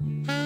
Mm-hmm.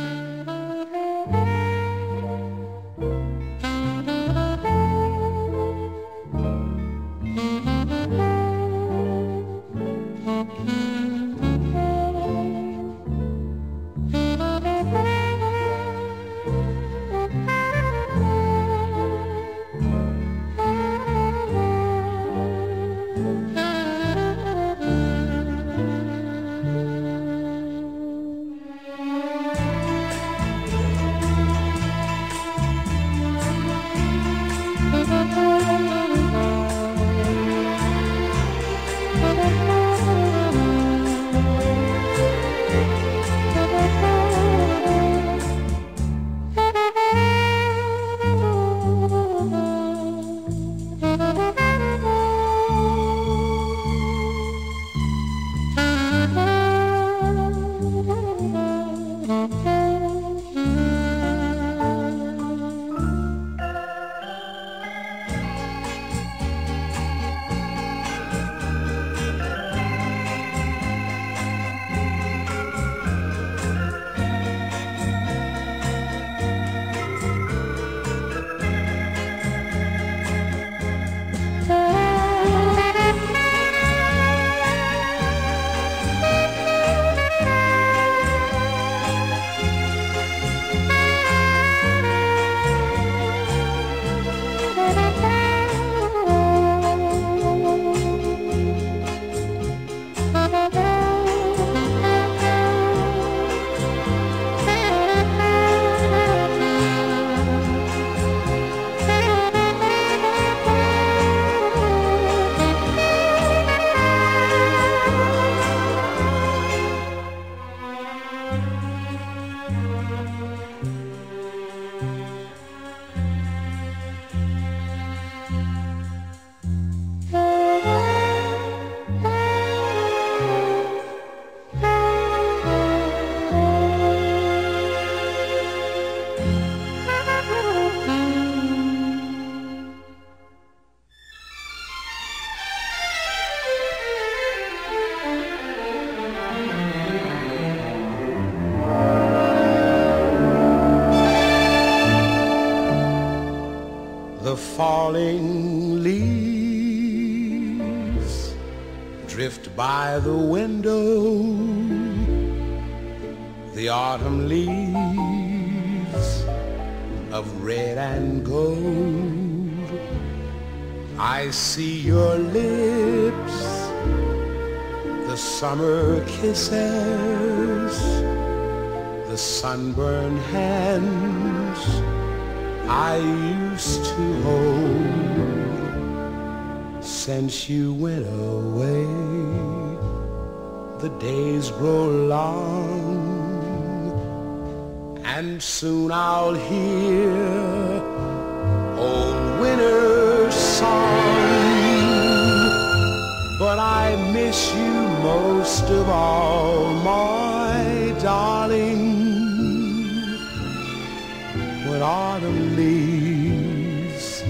The falling leaves drift by the window. The autumn leaves of red and gold. I see your lips, the summer kisses, the sunburned hands I used to hold since you went away. The days grow long and soon I'll hear old winter's song. But I miss you most of all, my autumn leaves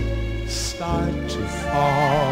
start to fall.